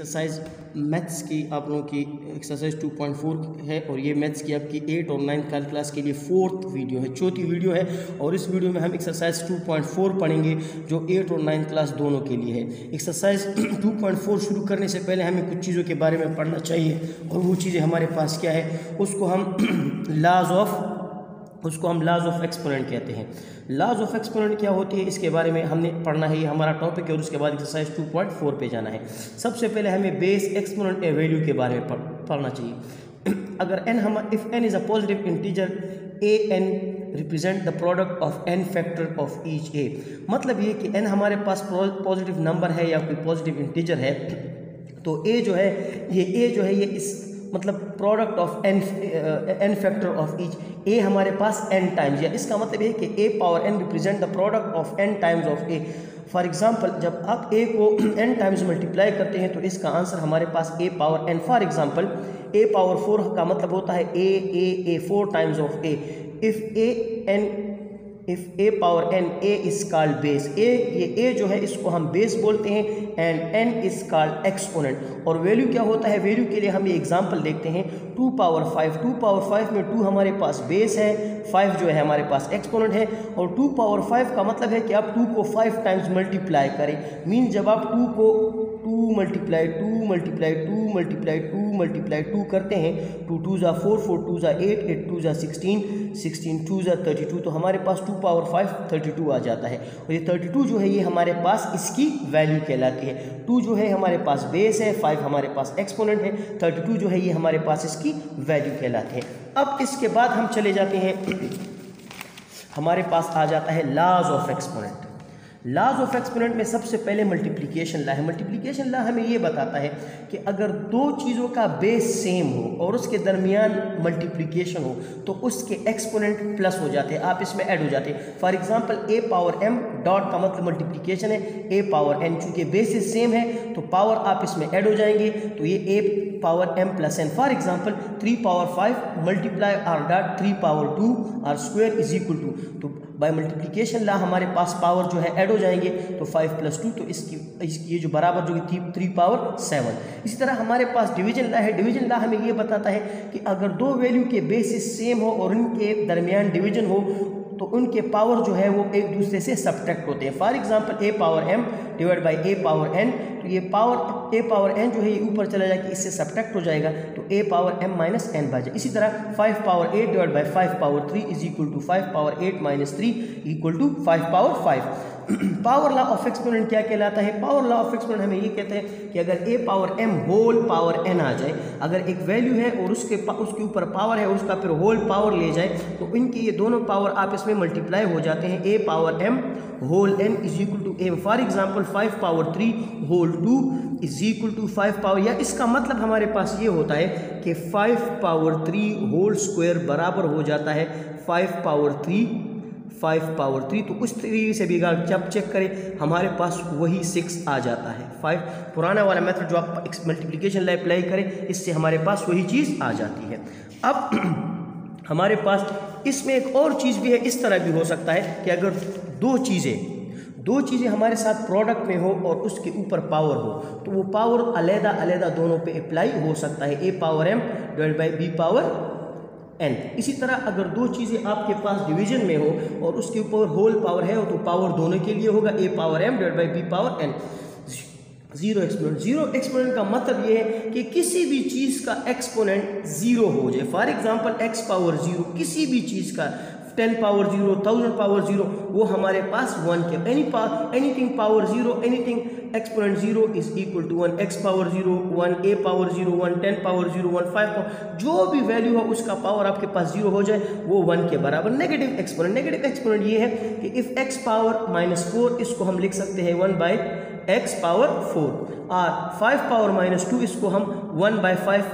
Exercise maths की आप लोगों की एक्सरसाइज 2.4 है और ये मैथ्स की आपकी एट और नाइन्थ कल क्लास के लिए फोर्थ वीडियो है, चौथी वीडियो है और इस वीडियो में हम एक्सरसाइज 2.4 पढ़ेंगे जो एट और नाइन्थ क्लास दोनों के लिए है। एक्सरसाइज 2.4 शुरू करने से पहले हमें कुछ चीज़ों के बारे में पढ़ना चाहिए और वो चीज़ें हमारे पास क्या है, उसको हम लाज ऑफ़ उसको हम लाज ऑफ़ एक्सपोनेंट कहते हैं। लाज ऑफ़ एक्सपोनेंट क्या होती है? इसके बारे में हमने पढ़ना है, ये हमारा टॉपिक है और उसके बाद एक्सरसाइज 2.4 पे जाना है। सबसे पहले हमें बेस एक्सपोनेंट ए वैल्यू के बारे में पढ़ना चाहिए। अगर एन हम if N is a positive integer A N represent the product of N factor of each A मतलब ये कि एन हमारे पास पॉजिटिव नंबर है या कोई पॉजिटिव इंटीजर है तो ए जो है, ये ए जो है, ये इस मतलब product of N N factor of each A हमारे पास एन टाइम्स या इसका मतलब है कि A power N represent the product of N times of A for example जब आप ए को एन टाइम्स मल्टीप्लाई करते हैं तो इसका आंसर हमारे पास A power N for example A power four का मतलब होता है A A A four times of A if A N if A power N A is called base A ये ए जो है, इसको हम बेस बोलते हैं and N is called exponent और वैल्यू क्या होता है? वैल्यू के लिए हम ये एग्जांपल देखते हैं. Two power five two power five में टू हमारे पास बेस है. फाइव जो है, हमारे पास एक्सपोनेंट है. और टू पावर फाइव का मतलब है कि आप टू को फाइव टाइम्स मल्टीप्लाई करें. मीन जब आप टू को two multiply two multiply two multiply two multiply two करते हैं। टू टू ज़ा फोर फोर टू ज़ा एट एट टू ज़ा सिक्सटीन सिक्सटीन टू ज़ा थर्टी टू तो हमारे पास two power five thirty two आ जाता है। और ये थर्टी टू जो है, ये हमारे पास इसकी वैल्यू कहलाती है। टू जो है, हमारे पास बेस है फाइव हमारे पास एक्सपोनेंट है। थर्टी टू जो है, ये हमारे पास इसकी वैल्यू कहलाती है। अब इसके बाद हम चले जाते हैं। हमारे पास आ जाता है laws of exponent laws of exponent में सबसे पहले मल्टीप्लिकेशन ला है। मल्टीप्लिकेशन ला हमें ये बताता है कि अगर दो चीज़ों का बेस सेम हो और उसके दरमियान मल्टीप्लिकेशन हो तो उसके एक्सपोनेंट प्लस हो जाते हैं। आप इसमें ऐड हो जाते हैं। For example A power M dot का मतलब मल्टीप्लिकेशन है। ए पावर एन चूँकि बेसिस सेम है तो पावर आप इसमें ऐड हो जाएँगे। तो ये A power M plus N for example three power five multiply R dot three power two R square is equal to तो बाय मल्टीप्लिकेशन ला हमारे पास पावर जो है ऐड हो जाएँगे तो फाइव प्लस टू तो इसकी इसकी ये जो बराबर जो थी थ्री पावर सेवन इसी तरह हमारे पास डिवीज़न ला है डिवीज़न ला हमें ये बताता है कि अगर दो वैल्यू के बेसिस सेम हो और उनके दरमियान डिवीज़न हो तो उनके पावर जो है वो एक दूसरे से सब्ट्रैक्ट होते हैं। For example A power M divide by A power N तो ये पावर ए पावर एन जो है ये ऊपर चला जाएगा इससे सब्ट्रैक्ट हो जाएगा तो A power M minus N बच जाए। इसी तरह five power eight divide by five power three is equal to five power eight minus three equal to five power five power law of exponent क्या कहलाता है? पावर लॉ ऑफ़ एक्सपोनेंट हमें ये कहते हैं कि अगर A power M whole power N आ जाए, अगर एक वैल्यू है और उसके उसके ऊपर पावर है उसका फिर होल पावर ले जाए तो इनकी ये दोनों पावर आपस में मल्टीप्लाई हो जाते हैं। A power M whole N is equal to M for example five power three whole two is equal to five power या इसका मतलब हमारे पास ये होता है कि five power three whole square बराबर हो जाता है। Five power three five power three तो उस तरीके से भी अगर जब चेक करें, हमारे पास वही सिक्स आ जाता है। फाइव पुराना वाला मेथड जो आप मल्टीप्लिकेशन ला अप्लाई करें, इससे हमारे पास वही चीज़ आ जाती है। अब हमारे पास इसमें एक और चीज़ भी है, इस तरह भी हो सकता है कि अगर दो चीज़ें दो चीज़ें हमारे साथ प्रोडक्ट में हो और उसके ऊपर पावर हो तो वो पावर अलहदा अलहदा दोनों पे अप्लाई हो सकता है। A power M divide by B power N इसी तरह अगर दो चीज़ें आपके पास डिवीज़न में हो और उसके ऊपर होल पावर है तो पावर दोनों के लिए होगा A power M divide by B power N zero exponent zero exponent का मतलब ये है कि किसी भी चीज़ का एक्सपोनेंट ज़ीरो हो जाए. For example X power zero किसी भी चीज़ का ten power zero thousand power zero वो हमारे पास वन के any power anything power zero anything exponent zero is equal to one X power zero one A power zero one ten power zero one five power जो भी value हो, उसका power आपके पास zero हो जाए, वो वन के बराबर नेगेटिव एक्सपोनेंट नेगेटिव एक्सपोनेंट ये है कि if X power minus four इसको हम लिख सकते हैं one by X power four और फाइव पावर माइनस टू इसको हम वन बाई फाइव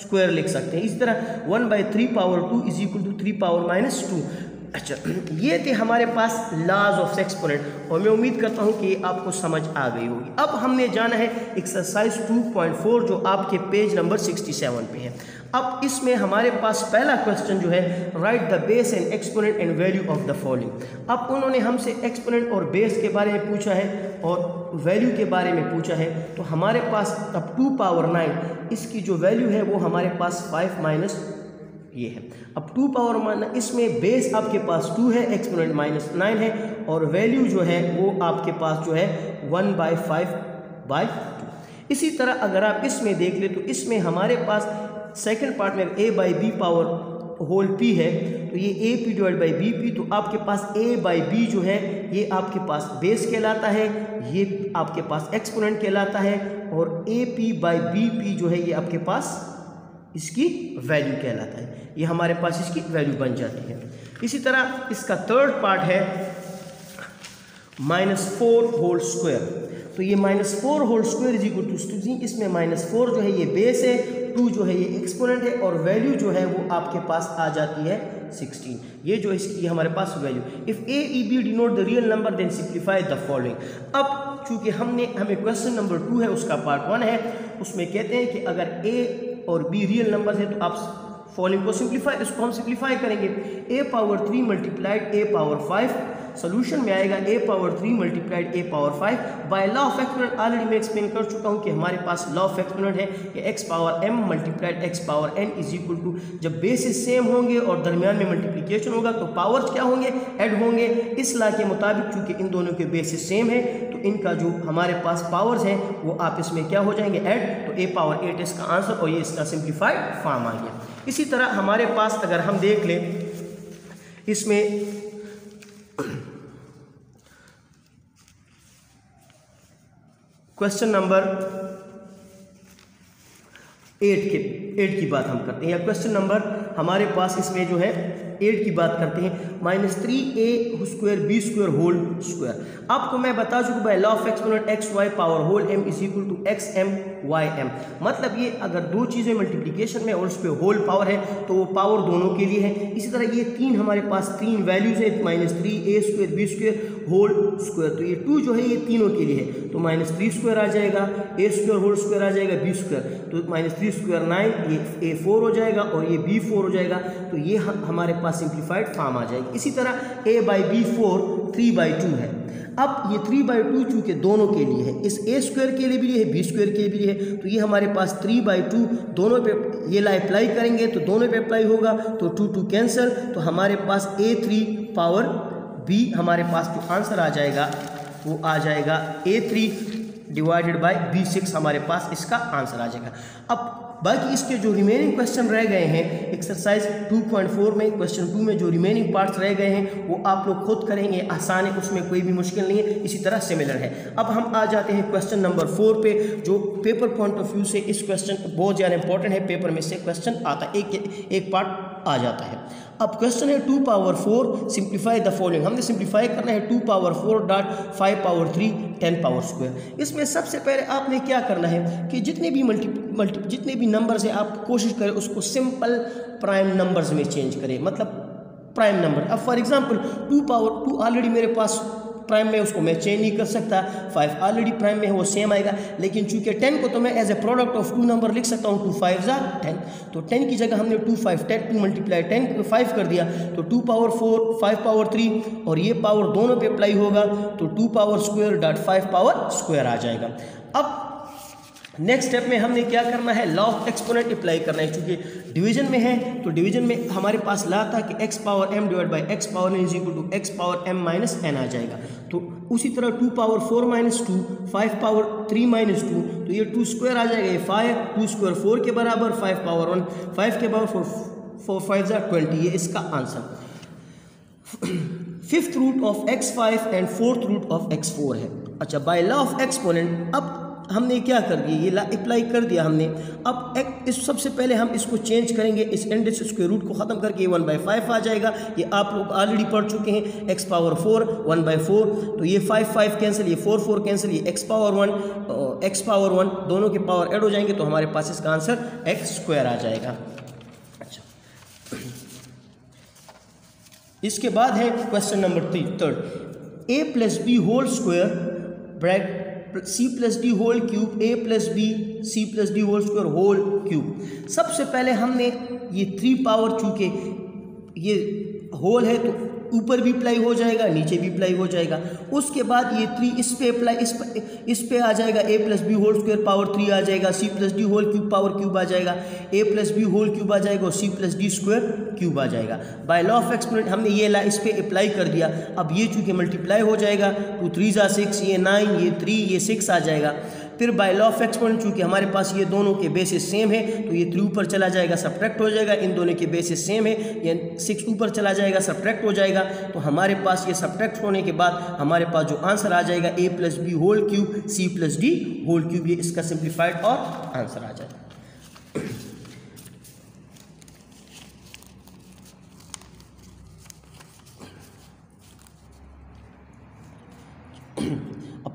स्क्वायर लिख सकते हैं। इसी तरह one by three power two is equal to three power minus two अच्छा ये थे हमारे पास लाज ऑफ़ एक्सपोनेंट और मैं उम्मीद करता हूँ कि आपको समझ आ गई होगी। अब हमने जाना है एक्सरसाइज 2.4 जो आपके पेज नंबर 67 पे है। अब इसमें हमारे पास पहला क्वेश्चन जो है write the base and exponent and value of the following अब उन्होंने हमसे एक्सपोनेंट और बेस के बारे में पूछा है, और वैल्यू के बारे में पूछा है तो हमारे पास अब टू पावर नाइन इसकी जो वैल्यू है वो हमारे पास फाइव माइनस ये है। अब टू पावर माइनस इसमें बेस आपके पास टू है एक्सपोनेंट माइनस नाइन है और वैल्यू जो है वो आपके पास जो है one by five by two इसी तरह अगर आप इसमें देख ले तो इसमें हमारे पास सेकंड पार्ट में A by B power whole P है तो ये A P divide by B P तो आपके पास ए बाई बी जो है, ये आपके पास बेस कहलाता है, ये आपके पास एक्सपोनेंट कहलाता है और A P by B P जो है ये आपके पास इसकी वैल्यू कहलाता है। ये हमारे पास इसकी वैल्यू बन जाती है। इसी तरह इसका थर्ड पार्ट है माइनस फोर होल स्क्वायर तो ये minus four whole square is equal to इसमें माइनस फोर जो है ये बेस है टू जो है ये एक्सपोनेंट है और वैल्यू जो है वो आपके पास आ जाती है सिक्सटीन ये जो इसकी हमारे पास value if A E B D note the real number then simplify the following अब चूँकि हमने, हमें क्वेश्चन नंबर टू है, उसका पार्ट वन है, उसमें कहते हैं कि अगर ए और बी रियल नंबर है तो आप फॉलोइंग को सिंप्लीफाई इसको हम सिंप्लीफाई करेंगे। A power three multiplied A power five solution में आएगा A power three multiplied A power five by law of exponent already मैं एक्सप्लेन कर चुका हूँ कि हमारे पास लॉ ऑफ़ एक्सपोनेंट है कि X power M multiplied X power N is equal to जब बेसिस सेम होंगे और दरमियान में मल्टीप्लीकेशन होगा तो पावर्स क्या होंगे? ऐड होंगे। इस लॉ के मुताबिक चूँकि इन दोनों के बेसिस सेम है तो इनका जो हमारे पास पावर्स हैं, वो आप इसमें क्या हो जाएँगे? ऐड तो ए पावर एट इसका आंसर और ये इसका सिंप्लीफाइड फॉर्म आ गया। इसी तरह हमारे पास अगर हम देख लें, इसमें क्वेश्चन नंबर एट के एट की बात हम करते हैं। या क्वेश्चन नंबर हमारे पास इसमें जो है एट की बात करते हैं minus three A square B square whole square आपको मैं बता चुका भाई law of exponent X Y power whole M is equal to X M Y M मतलब ये अगर दो चीज़ें मल्टीप्लीकेशन में और उस पर होल पावर है तो वो पावर दोनों के लिए है। इसी तरह ये तीन हमारे पास तीन वैल्यूज़ हैं minus three A square B square whole square तो ये टू जो है, ये तीनों के लिए है। तो माइनस थ्री स्क्वायर आ जाएगा ए स्क्वायर होल स्क्वायर आ जाएगा बी स्क्वायर तो माइनस थ्री स्क्वायर नाइन ये ए फोर हो जाएगा और ये बी फोर हो जाएगा. तो ये हमारे पास सिंप्लीफाइड फॉर्म आ जाएगी। इसी तरह A by B four three by two है। अब ये थ्री बाई टू चूँकि दोनों के लिए है, इस ए स्क्वायर के लिए भी है बी स्क्वायर के लिए भी है तो ये हमारे पास थ्री बाई टू दोनों पे ये ला अप्लाई करेंगे तो दोनों पे अप्लाई होगा तो टू टू कैंसिल तो हमारे पास ए थ्री पावर बी हमारे पास जो तो आंसर आ जाएगा, वो आ जाएगा A three divided by B six हमारे पास इसका आंसर आ जाएगा। अब बाकी इसके जो रिमेनिंग क्वेश्चन रह गए हैं एक्सरसाइज 2.4 में क्वेश्चन टू में जो रिमेनिंग पार्ट्स रह गए हैं, वो आप लोग खुद करेंगे, आसान है, उसमें कोई भी मुश्किल नहीं है, इसी तरह सिमिलर है। अब हम आ जाते हैं क्वेश्चन नंबर फोर पे, जो पेपर पॉइंट ऑफ़ व्यू से इस क्वेश्चन बहुत ज़्यादा इंपॉर्टेंट है पेपर में से क्वेश्चन आता, एक एक पार्ट आ जाता है। अब क्वेश्चन है two power four simplify the following हमने सिंप्लीफाई करना है two power four dot five power three ten power square इसमें सबसे पहले आपने क्या करना है कि जितने भी मल्टी मल्टी जितने भी नंबर्स हैं, आप कोशिश करें उसको सिंपल प्राइम नंबर्स में चेंज करें। मतलब प्राइम नंबर अब for example two power two already मेरे पास प्राइम में, उसको मैं चेंज नहीं कर सकता। फाइव ऑलरेडी प्राइम में है, वो सेम आएगा। लेकिन चूँकि टेन को तो मैं as a product of two number लिख सकता हूँ टू फाइव ज़ा टेन तो टेन की जगह हमने two five ten two multiply ten five कर दिया। तो two power four five power three और ये पावर दोनों पे अप्लाई होगा तो two power square dot five power square आ जाएगा। अब नेक्स्ट स्टेप में हमने क्या करना है? लॉ ऑफ़ एक्सपोनेंट अप्लाई करना है। क्योंकि डिवीज़न में है तो डिवीज़न में हमारे पास ला था कि X power M divide by X power N is equal to X power M minus N आ जाएगा। तो उसी तरह two power four minus two five power three minus two तो ये टू स्क्वायर आ जाएगा। ये फाइव टू स्क्वायर फोर के बराबर फाइव पावर वन फाइव के बराबर फोर फोर फाइव ज़ा ट्वेंटी ये इसका answer fifth root of X five and fourth root of X four है। अच्छा बाय लॉ ऑफ़ एक्सपोनेंट अब हमने क्या कर दिया? ये अप्लाई कर दिया हमने। अब एक, इस सबसे पहले हम इसको चेंज करेंगे, इस एंड स्क्वेयर रूट को ख़त्म करके वन बाई फाइव आ जाएगा। ये आप लोग ऑलरेडी पढ़ चुके हैं X power four one by four तो ये फाइव फाइव कैंसिल ये फोर फोर कैंसिल ये X power one X power one दोनों के पावर एड हो जाएँगे तो हमारे पास इसका आंसर एक्स स्क्वायर आ जाएगा। अच्छा। इसके बाद है question number three third A plus B whole square brack C plus D whole cube A plus B C plus D whole square whole cube सबसे पहले हमने ये थ्री पावर चूँकि, ये होल है तो ऊपर भी अप्लाई हो जाएगा, नीचे भी अप्लाई हो जाएगा। उसके बाद ये थ्री इस पे अप्लाई इस पे इस पे आ जाएगा A plus B whole square power three आ जाएगा C plus D whole cube power cube आ जाएगा A plus B whole cube आ जाएगा और C plus D square cube आ जाएगा। बाय लॉ ऑफ़ एक्सपोनेंट हमने ये ला, इस पर अप्लाई कर दिया। अब ये चूँकि मल्टीप्लाई हो जाएगा टू थ्री ज़ा सिक्स ये नाइन ये थ्री ये सिक्स आ जाएगा। फिर बाय लॉ ऑफ़ एक्सपोनेंट चूँकि हमारे पास ये दोनों के बेसिस सेम है तो ये थ्री ऊपर चला जाएगा सब्ट्रैक्ट हो जाएगा। इन दोनों के बेसिस सेम है, ये सिक्स ऊपर चला जाएगा सब्ट्रैक्ट हो जाएगा। तो हमारे पास ये सब्ट्रैक्ट होने के बाद हमारे पास जो आंसर आ जाएगा A plus B whole cube C plus D whole cube ये इसका सिंप्लीफाइड और आंसर आ जाएगा।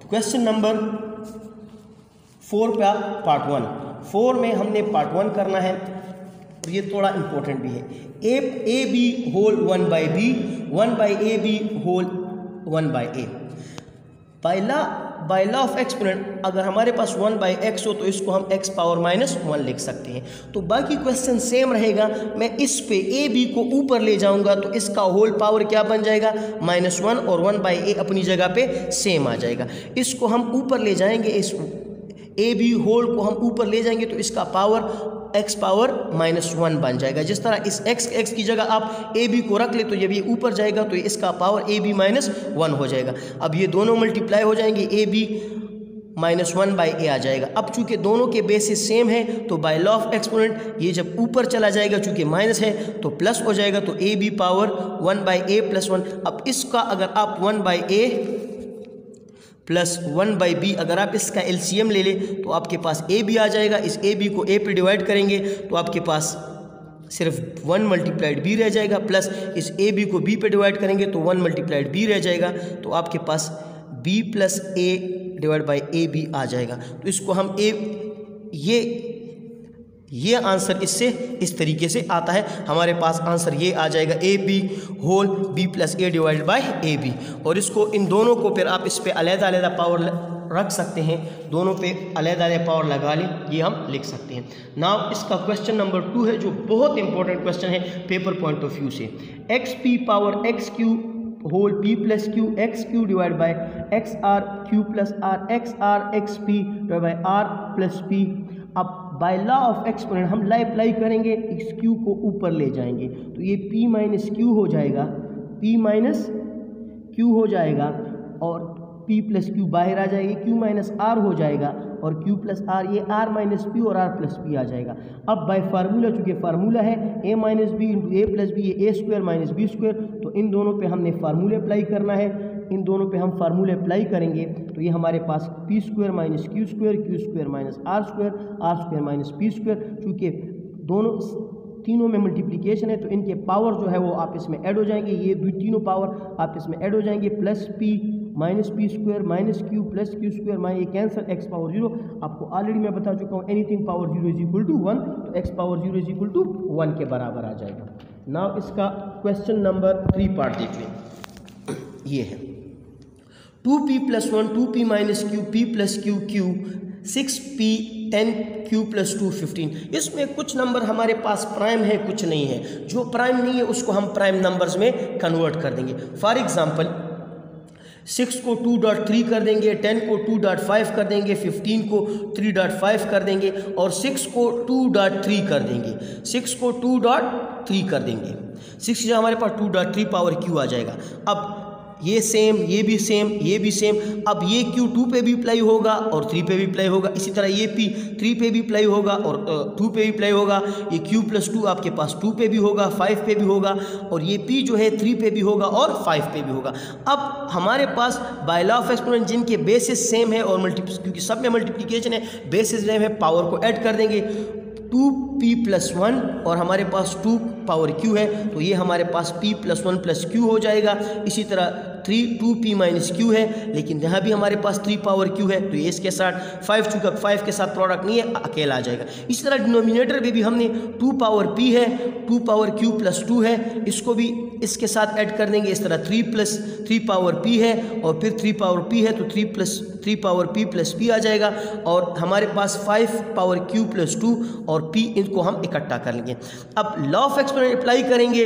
क्वेश्चन नंबर फोर का पार्ट वन फोर में हमने पार्ट वन करना है। और ये थोड़ा इंपॉर्टेंट भी है। A A B whole one by B one by A B whole one by A पहला बाय लॉ ऑफ़ एक्सपोनेंट अगर हमारे पास वन बाई एक्स हो तो इसको हम एक्स पावर माइनस वन लिख सकते हैं। तो बाकी क्वेश्चन सेम रहेगा। मैं इस पे ए बी को ऊपर ले जाऊँगा तो इसका होल पावर क्या बन जाएगा? माइनस वन और वन बाई ए अपनी जगह पे सेम आ जाएगा। इसको हम ऊपर ले जाएँगे, इस ए बी होल को हम ऊपर ले जाएँगे तो इसका power X power minus one बन जाएगा। जिस तरह इस एक्स एक्स की जगह आप ए बी को रख ले तो जब ये ऊपर जाएगा तो इसका power A B minus one हो जाएगा। अब ये दोनों मल्टीप्लाई हो जाएँगे A B minus one by A आ जाएगा। अब चूँकि दोनों के बेसिस सेम है तो बाय लॉ ऑफ़ एक्सपोनेंट ये जब ऊपर चला जाएगा, चूँकि माइनस है तो प्लस हो जाएगा तो A B power one by A plus one अब इसका अगर आप one by A plus one by B अगर आप इसका एलसीएम ले लें तो आपके पास ए बी आ जाएगा। इस ए बी को ए पे डिवाइड करेंगे तो आपके पास सिर्फ़ वन मल्टीप्लाइड बी रह जाएगा, प्लस इस ए बी को बी पे डिवाइड करेंगे तो वन मल्टीप्लाइड बी रह जाएगा। तो आपके पास B plus A divide by A B आ जाएगा। तो इसको हम ए, ये ये आंसर इससे, इस तरीके से आता है। हमारे पास आंसर ये आ जाएगा A B whole B plus A divide by A B. और इसको, इन दोनों को फिर आप इस पर अलहदा अलहदा पावर रख सकते हैं। दोनों पे अलहदा अलग पावर लगा लें, ये हम लिख सकते हैं। नाउ, इसका क्वेश्चन नंबर टू है, जो बहुत इंपॉर्टेंट क्वेश्चन है पेपर पॉइंट ऑफ़ व्यू से। X P power X Q whole P plus Q X Q divide by X R Q plus R X R X P divide by R plus P अब by law of exponent हम ला apply करेंगे, इस Q को ऊपर ले जाएँगे। तो ये पी माइनस क्यू हो जाएगा पी माइनस क्यू हो जाएगा, और p प्लस क्यू बाहर आ जाएगी, q माइनस आर हो जाएगा और q प्लस आर ये r माइनस पी और r प्लस पी आ जाएगा। अब बाय फार्मूला चूँकि फार्मूला है, a minus B into A plus B ये A square minus B square तो इन दोनों पे हमने फार्मूले अप्लाई करना है। इन दोनों पे हम फार्मूले अप्लाई करेंगे तो ये हमारे पास P square minus Q square Q square minus R square R square minus P square चूँकि दोनों तीनों में मल्टीप्लिकेशन है तो इनके पावर जो है वो आप इसमें ऐड हो जाएँगे। ये तीनों पावर आप इसमें ऐड हो जाएँगे plus P minus P square minus Q plus Q square mine ये कैंसर एक्स पावर ज़ीरो। आपको ऑलरेडी मैं बता चुका हूँ anything power zero is equal to one तो X power zero is equal to one के बराबर आ जाएगा। नाउ इसका क्वेश्चन नंबर थ्री पार्ट देख लें। ये है। Two P plus one two P minus Q P plus Q Q six P ten Q plus two fifteen इसमें कुछ नंबर हमारे पास प्राइम है, कुछ नहीं है। जो प्राइम नहीं है, उसको हम प्राइम नंबर्स में कन्वर्ट कर देंगे। फॉर एग्जांपल सिक्स को टू डॉट थ्री कर देंगे, टेन को टू डॉट फाइव कर देंगे, फिफ्टीन को थ्री डॉट फाइव कर देंगे और सिक्स को टू डॉट थ्री कर देंगे। सिक्स को टू डॉट थ्री कर देंगे। सिक्स जो हमारे पास two dot three power Q आ जाएगा। अब ये सेम ये भी सेम ये भी सेम अब ये क्यू टू पे भी अप्लाई होगा और थ्री पे भी अप्लाई होगा. इसी तरह ये पी थ्री पे भी अप्लाई होगा और टू पे भी अप्लाई होगा. ये क्यू प्लस टू आपके पास टू पे भी होगा फाइव पे भी होगा और ये पी जो है थ्री पे भी होगा और फाइव पे भी होगा. अब हमारे पास बाय लॉ ऑफ़ एक्सपोनेंट जिनके बेसिस सेम है और मल्टी क्योंकि सब में मल्टीप्लीकेशन है बेसिस सेम है पावर को ऐड कर देंगे. टू पी प्लस वन और हमारे पास टू पावर क्यू है तो ये हमारे पास P plus one plus Q हो जाएगा. इसी तरह three two P minus Q है, लेकिन यहाँ भी हमारे पास थ्री पावर क्यू है तो ये इसके साथ फाइव चूँकि फाइव के साथ प्रोडक्ट नहीं है अकेला आ जाएगा। इसी तरह डिनोमिनेटर में भी हमने टू पावर पी है two power Q plus two है, इसको भी इसके साथ ऐड कर देंगे, इस तरह three plus three power P है, और फिर थ्री पावर पी है तो three plus three power P plus P आ जाएगा, और हमारे पास five power Q plus two और पी इनको हम इकट्ठा कर लेंगे। अब लॉ ऑफ़ एक्सपेरिमेंट अप्लाई करेंगे।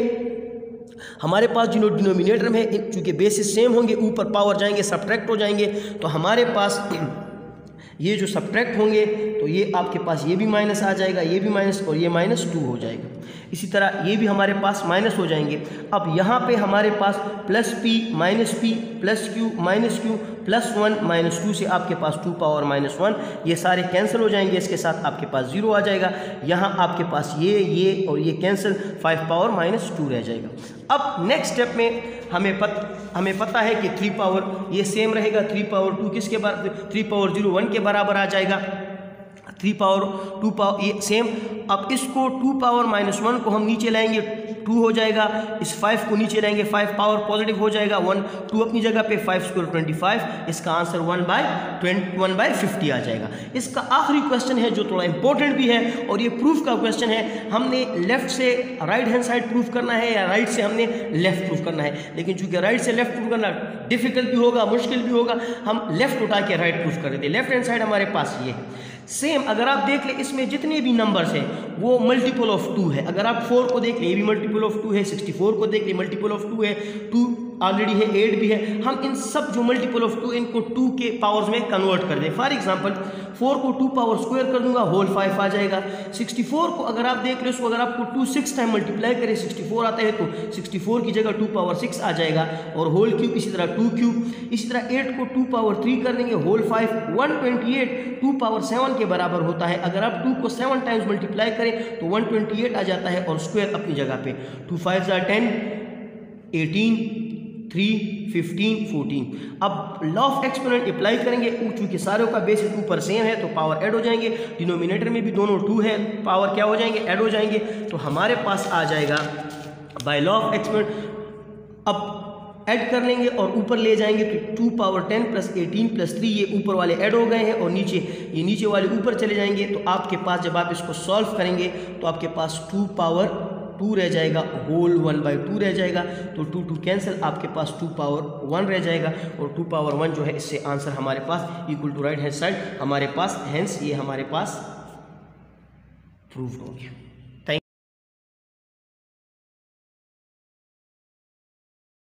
हमारे पास जो डिनोमिनेटर में चूँकि बेसिस सेम होंगे, ऊपर पावर जाएँगे सब्ट्रैक्ट हो जाएँगे तो हमारे पास ये जो सब्ट्रैक्ट होंगे तो ये आपके पास ये भी माइनस आ जाएगा, ये भी माइनस और ये माइनस टू हो जाएगा। इसी तरह ये भी हमारे पास माइनस हो जाएँगे। अब यहाँ पे हमारे पास plus P minus P plus Q minus Q plus one minus two से आपके पास टू पावर माइनस वन ये सारे कैंसिल हो जाएँगे, इसके साथ आपके पास ज़ीरो आ जाएगा। यहाँ आपके पास ये ये, और ये cancel five power minus two रह जाएगा। अब नेक्स्ट स्टेप में हमें पत हमें पता है कि थ्री पावर ये सेम रहेगा थ्री पावर टू किसके थ्री पावर ज़ीरो वन के बराबर आ जाएगा। थ्री पावर टू पावर ये सेम अब इसको टू पावर माइनस वन को हम नीचे लाएँगे। टू हो जाएगा, इस फाइव को नीचे रहेंगे फाइव पावर पॉजिटिव हो जाएगा वन टू अपनी जगह पे फाइव स्क्वायर ट्वेंटी फाइव इसका answer one by twenty one by fifty आ जाएगा। इसका आखिरी क्वेश्चन है जो थोड़ा इंपॉर्टेंट भी है, और ये प्रूफ का क्वेश्चन है, हमने लेफ़्ट से राइट हैंड साइड प्रूफ करना है या राइट से हमने लेफ़्ट प्रूफ करना है? लेकिन चूँकि राइट से लेफ़्ट प्रूफ करना डिफ़िकल्ट भी होगा, मुश्किल भी होगा, हम लेफ़्ट उठा के राइट प्रूफ कर देते लेफ़्ट हैंड साइड हमारे पास ये सेम अगर आप देख ले, इसमें जितने भी नंबर्स हैं, वो मल्टीपल ऑफ़ टू है। अगर आप फोर को देख ले, ये भी मल्टीपल ऑफ़ टू है सिक्सटी फोर को देख ले मल्टीपल ऑफ़ टू है टू ऑलरेडी है एट भी है। हम इन सब जो मल्टीपल ऑफ़ टू इनको टू के पावर्स में कन्वर्ट कर दें। फॉर एग्जांपल फोर को टू पावर स्क्वायर कर दूँगा होल फाइव आ जाएगा। सिक्सटी फोर को अगर आप देख लें उसको अगर आपको टू सिक्स टाइम मल्टीप्लाई करें सिक्सटी फोर आता है तो सिक्सटी फोर की जगह टू पावर सिक्स आ जाएगा। और होल क्यूब इसी तरह टू क्यूब इसी तरह एट को टू पावर थ्री कर देंगे whole five one twenty eight two power seven के बराबर होता है। अगर आप टू को सेवन टाइम्स मल्टीप्लाई करें तो वन ट्वेंटी एट आ जाता है, और स्क्वायर अपनी जगह पे। टू फाइव ज़ा ten eighteen three fifteen fourteen अब लॉ ऑफ़ एक्सपोनेंट अप्लाई करेंगे चूँकि सारों का बेसिस ऊपर सेम है तो पावर ऐड हो जाएँगे। डिनोमिनेटर में भी दोनों टू है पावर क्या हो जाएँगे? ऐड हो जाएँगे। तो हमारे पास आ जाएगा बाय लॉ ऑफ़ एक्सपोनेंट अब ऐड कर लेंगे और ऊपर ले जाएँगे तो two power ten plus eighteen plus three ये ऊपर वाले ऐड हो गए हैं और नीचे, ये नीचे वाले ऊपर चले जाएँगे। तो आपके पास जब आप इसको सॉल्व करेंगे तो आपके पास टू पावर टू रह जाएगा होल वन बाई टू रह जाएगा तो टू टू कैंसिल आपके पास टू पावर वन रह जाएगा, और टू पावर वन जो है, इससे आंसर हमारे पास equal to right hand side हमारे पास हैंस ये हमारे पास प्रूव हो गया।